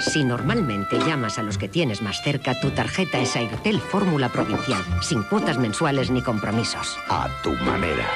Si normalmente llamas a los que tienes más cerca, tu tarjeta es Airtel Fórmula Provincial, sin cuotas mensuales ni compromisos. A tu manera.